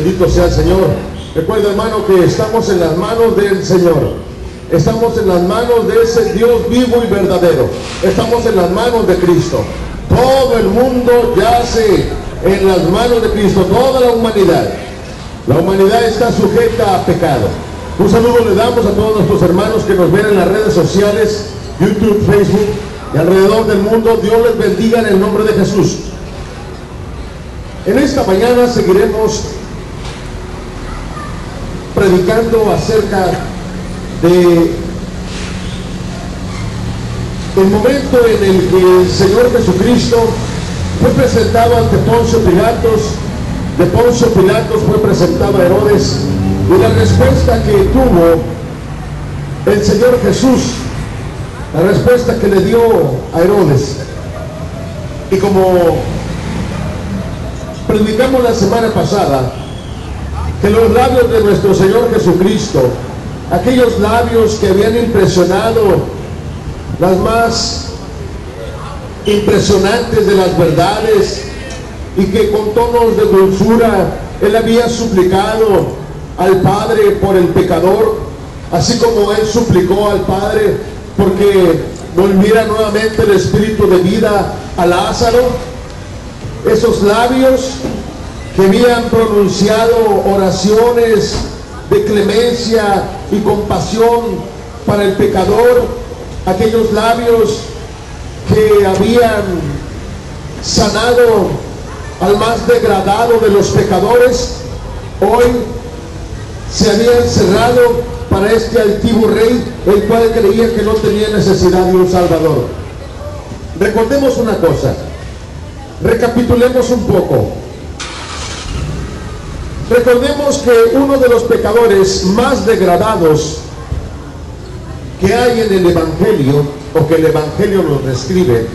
bendito sea el Señor. Recuerda hermano que estamos en las manos del Señor. Estamos en las manos de ese Dios vivo y verdadero. Estamos en las manos de Cristo. Todo el mundo yace en las manos de Cristo, toda la humanidad. La humanidad está sujeta a pecado. Un saludo le damos a todos nuestros hermanos que nos ven en las redes sociales, YouTube, Facebook y alrededor del mundo. Dios les bendiga en el nombre de Jesús. En esta mañana seguiremos predicando acerca de el momento en el que el Señor Jesucristo fue presentado ante Poncio Pilatos, de Poncio Pilatos fue presentado a Herodes y la respuesta que tuvo el Señor Jesús, la respuesta que le dio a Herodes. Y como predicamos la semana pasada que los labios de nuestro Señor Jesucristo, aquellos labios que habían impresionado las más impresionantes de las verdades y que con tonos de dulzura él había suplicado al Padre por el pecador, así como él suplicó al Padre porque volviera nuevamente el espíritu de vida a Lázaro. Esos labios que habían pronunciado oraciones de clemencia y compasión para el pecador, aquellos labios que habían sanado al más degradado de los pecadores, hoy se habían cerrado para este altivo rey, el cual creía que no tenía necesidad de un salvador. Recordemos una cosa, Recapitulemos un poco. Recordemos que uno de los pecadores más degradados que hay en el Evangelio, o que el Evangelio nos describe,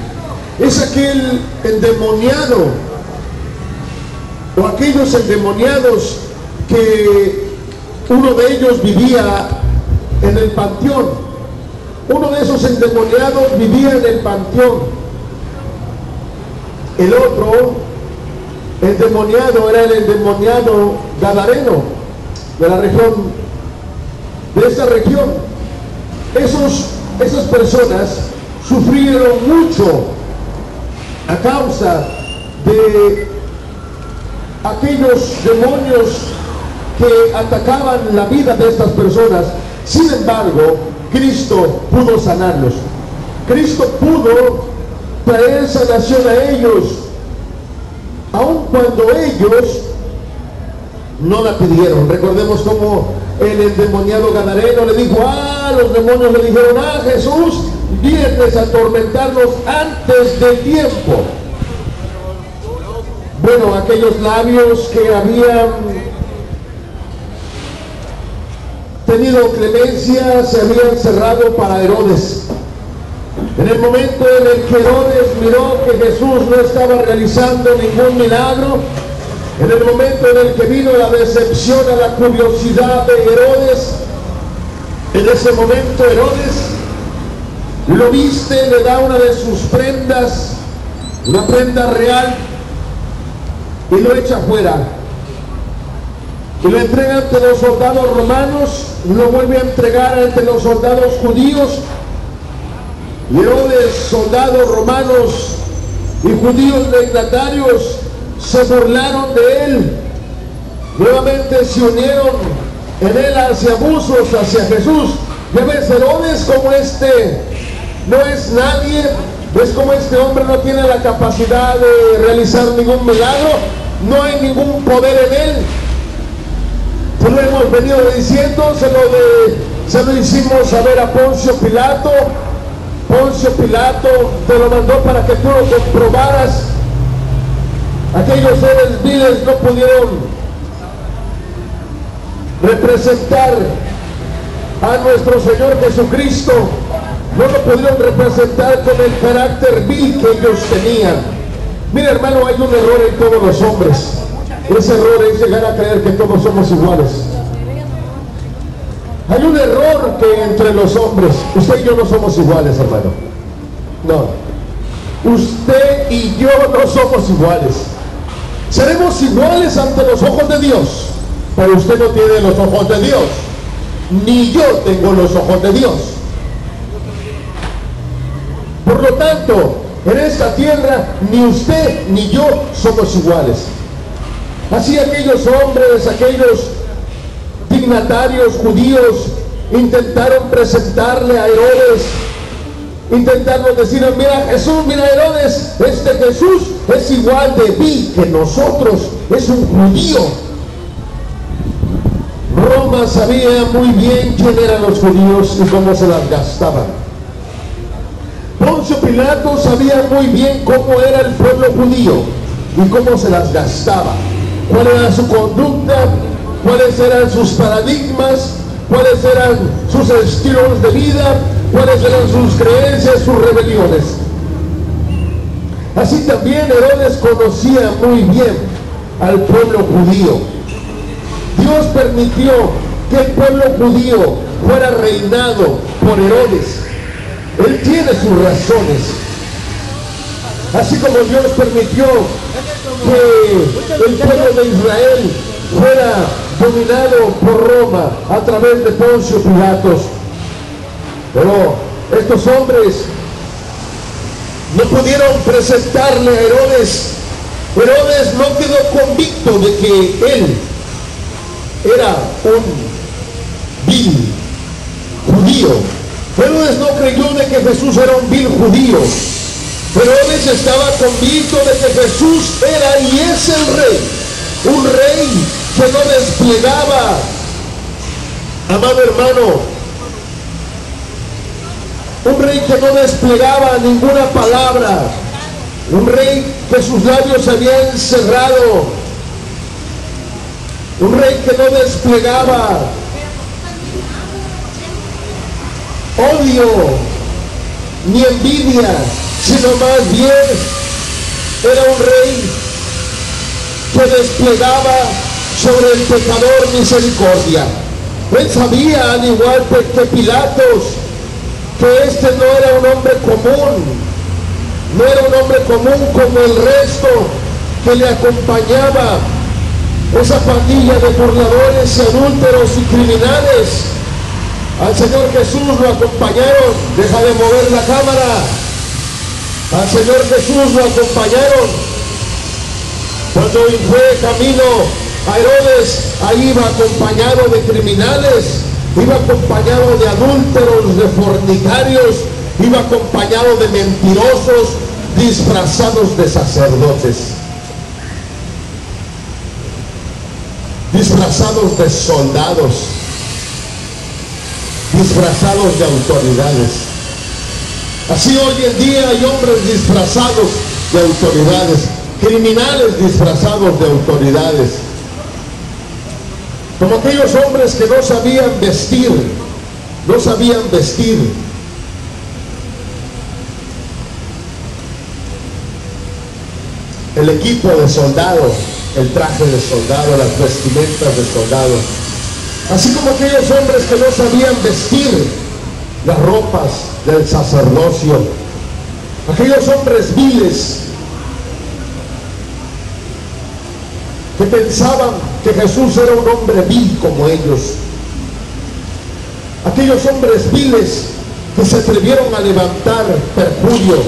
es aquel endemoniado, o aquellos endemoniados que uno de ellos vivía en el panteón. Uno de esos endemoniados vivía en el panteón. El otro, endemoniado, era el endemoniado gadareno de la región, de esta región. Esos, esas personas sufrieron mucho a causa de aquellos demonios que atacaban la vida de estas personas. Sin embargo, Cristo pudo sanarlos. Cristo pudo traer sanación a ellos, aun cuando ellos no la pidieron. Recordemos cómo el endemoniado gadareno le dijo, ah, los demonios le dijeron, ah, Jesús, vienes a atormentarnos antes del tiempo. Bueno, aquellos labios que habían tenido clemencia se habían cerrado para Herodes. En el momento en el que Herodes miró que Jesús no estaba realizando ningún milagro, en el momento en el que vino la decepción a la curiosidad de Herodes, en ese momento Herodes lo viste, le da una de sus prendas, una prenda real, y lo echa fuera. Y lo entrega ante los soldados romanos, lo vuelve a entregar ante los soldados judíos, y Herodes, soldados romanos y judíos legatarios se burlaron de él. Nuevamente se unieron en él hacia abusos hacia Jesús. Ya ves, Herodes como este no es nadie, es como este hombre no tiene la capacidad de realizar ningún milagro, no hay ningún poder en él. hemos venido diciendo, se lo, de, se lo hicimos saber a Poncio Pilato. Poncio Pilato te lo mandó para que tú lo comprobaras. Aquellos seres viles no pudieron representar a nuestro Señor Jesucristo. No lo pudieron representar con el carácter vil que ellos tenían. Mira hermano, hay un error en todos los hombres. Ese error es llegar a creer que todos somos iguales. Hay un error que entre los hombres, usted y yo no somos iguales, hermano. No. Usted y yo no somos iguales. Seremos iguales ante los ojos de Dios, pero usted no tiene los ojos de Dios. Ni yo tengo los ojos de Dios. Por lo tanto, en esta tierra ni usted ni yo somos iguales. Así aquellos hombres, aquellos dignatarios judíos intentaron presentarle a Herodes, intentaron decirle, mira Jesús, mira Herodes, este Jesús es igual de vil que nosotros, es un judío. Roma sabía muy bien quién eran los judíos y cómo se las gastaban. Poncio Pilato sabía muy bien cómo era el pueblo judío y cómo se las gastaba, cuál era su conducta, cuáles eran sus paradigmas, cuáles eran sus estilos de vida, cuáles eran sus creencias, sus rebeliones. Así también Herodes conocía muy bien al pueblo judío. Dios permitió que el pueblo judío fuera reinado por Herodes. Él tiene sus razones. Así como Dios permitió que el pueblo de Israel fuera dominado por Roma a través de Poncio Pilatos. Pero estos hombres no pudieron presentarle a Herodes. Herodes no quedó convicto de que él era un vil judío. Herodes no creyó de que Jesús era un vil judío. Herodes estaba convicto de que Jesús era y es el rey. Un rey que no desplegaba, amado hermano, un rey que no desplegaba ninguna palabra, un rey que sus labios se habían cerrado, un rey que no desplegaba odio ni envidia, sino más bien era un rey que desplegaba sobre el pecador misericordia. Él sabía, al igual que Pilatos, que este no era un hombre común, no era un hombre común como el resto que le acompañaba, esa pandilla de burladores adúlteros y criminales. Al Señor Jesús lo acompañaron, deja de mover la cámara. Al Señor Jesús lo acompañaron. Cuando fue camino a Herodes, ahí iba acompañado de criminales, iba acompañado de adúlteros, de fornicarios, iba acompañado de mentirosos disfrazados de sacerdotes, disfrazados de soldados, disfrazados de autoridades. Así hoy en día hay hombres disfrazados de autoridades, criminales disfrazados de autoridades. Como aquellos hombres que no sabían vestir, no sabían vestir. El equipo de soldado, el traje de soldado, las vestimentas de soldado. Así como aquellos hombres que no sabían vestir las ropas del sacerdocio. Aquellos hombres viles que pensaban que Jesús era un hombre vil como ellos. Aquellos hombres viles que se atrevieron a levantar perjurio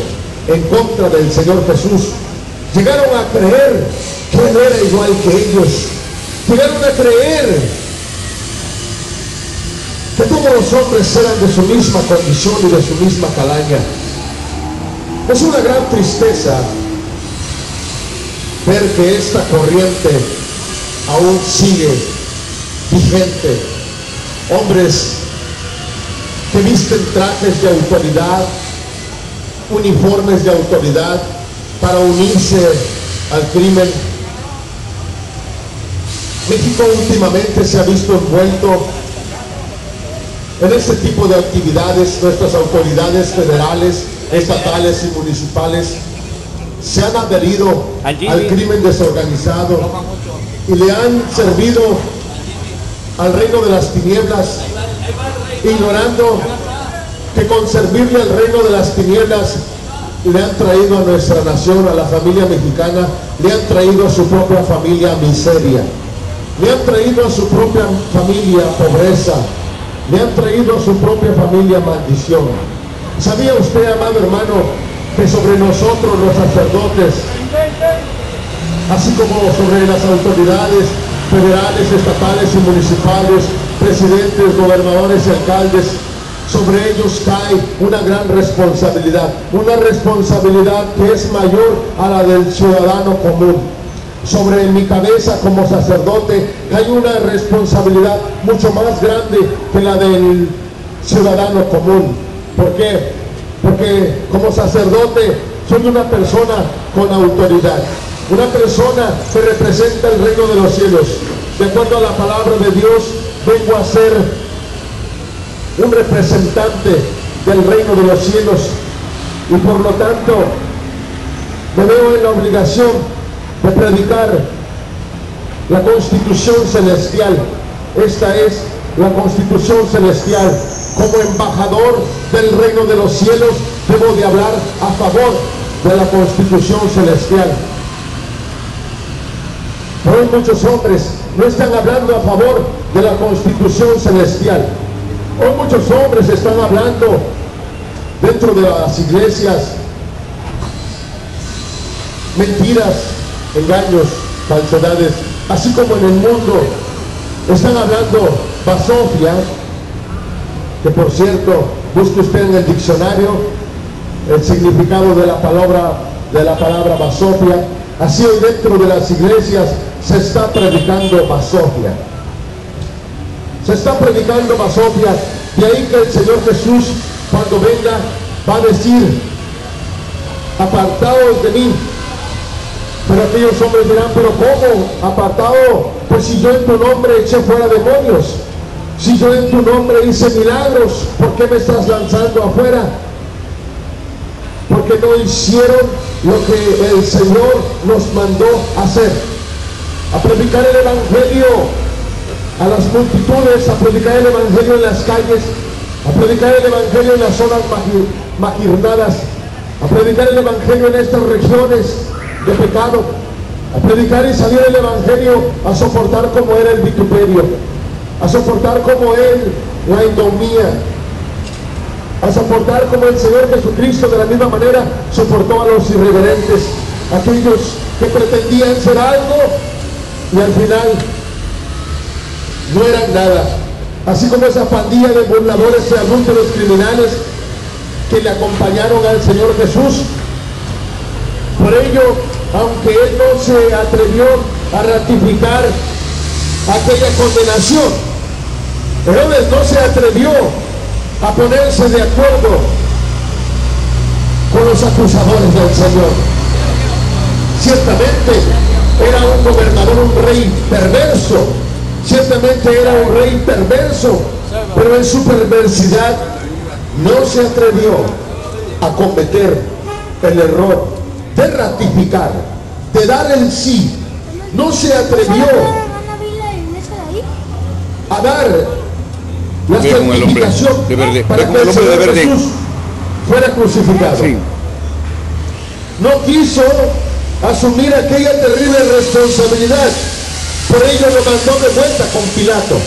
en contra del Señor Jesús, llegaron a creer que Él era igual que ellos. Llegaron a creer que todos los hombres eran de su misma condición y de su misma calaña. Es una gran tristeza ver que esta corriente aún sigue vigente. Hombres que visten trajes de autoridad, uniformes de autoridad para unirse al crimen. México últimamente se ha visto envuelto en este tipo de actividades. Nuestras autoridades federales, estatales y municipales se han adherido Al crimen desorganizado y le han servido al reino de las tinieblas, ignorando que con servirle al reino de las tinieblas le han traído a nuestra nación, a la familia mexicana, le han traído a su propia familia miseria, le han traído a su propia familia pobreza, le han traído a su propia familia maldición. ¿Sabía usted, amado hermano, que sobre nosotros los sacerdotes, así como sobre las autoridades federales, estatales y municipales, presidentes, gobernadores y alcaldes, sobre ellos cae una gran responsabilidad, una responsabilidad que es mayor a la del ciudadano común. Sobre mi cabeza como sacerdote hay una responsabilidad mucho más grande que la del ciudadano común. ¿Por qué? Porque como sacerdote soy una persona con autoridad, una persona que representa el reino de los cielos. De acuerdo a la palabra de Dios, vengo a ser un representante del reino de los cielos y por lo tanto me veo en la obligación de predicar la constitución celestial. Esta es la constitución celestial. Como embajador del reino de los cielos debo de hablar a favor de la constitución celestial. Hoy muchos hombres no están hablando a favor de la constitución celestial. Hoy muchos hombres están hablando dentro de las iglesias mentiras, engaños, falsedades, así como en el mundo están hablando basofia, que por cierto, busque usted en el diccionario el significado de la palabra de la palabra basofia. Así hoy dentro de las iglesias se está predicando basofia. Se está predicando basofia. De ahí que el Señor Jesús, cuando venga, va a decir, apartados de mí. Pero aquellos hombres dirán, pero ¿cómo? Apartado, pues si yo en tu nombre eché fuera demonios, si yo en tu nombre hice milagros, ¿por qué me estás lanzando afuera? Porque no hicieron lo que el Señor nos mandó hacer. A predicar el Evangelio a las multitudes, a predicar el Evangelio en las calles, a predicar el Evangelio en las zonas magi- magirnadas, a predicar el Evangelio en estas regiones de pecado, a predicar y salir el Evangelio a soportar como era el vituperio, a soportar como él la endomía, a soportar como el Señor Jesucristo de la misma manera soportó a los irreverentes, aquellos que pretendían ser algo y al final no eran nada. Así como esa pandilla de burladores y adúlteros criminales que le acompañaron al Señor Jesús. Por ello, aunque él no se atrevió a ratificar aquella condenación, Herodes no se atrevió a ponerse de acuerdo con los acusadores del Señor. Ciertamente era un gobernador, un rey perverso, ciertamente era un rey perverso, pero en su perversidad no se atrevió a cometer el error de ratificar, de dar el sí. No se atrevió a dar la Ve como el hombre certificación de verde, para ve que como el el hombre de Señor verde. Jesús fuera crucificado. Sí. No quiso asumir aquella terrible responsabilidad. Por ello lo mandó de vuelta con Pilato.